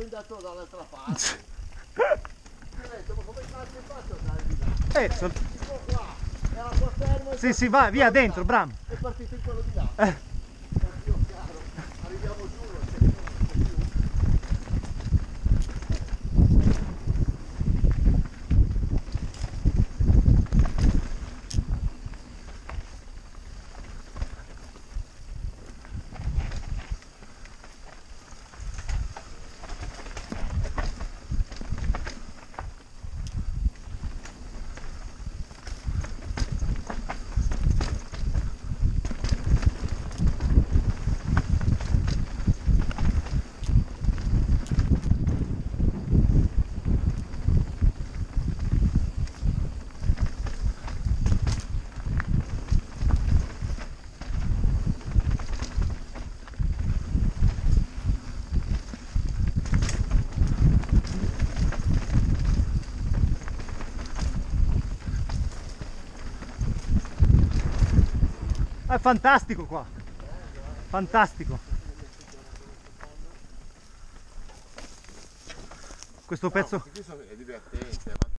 andato dall'altra parte. Ti ho detto, ma come cazzo faccio ad andare di là? Eh, sol- Tipo qua, era qua fermo sì, sì, vai, via dentro, Bram. È partito in quello di là. Eh. È fantastico qua. Fantastico. Questo pezzo, è divertente.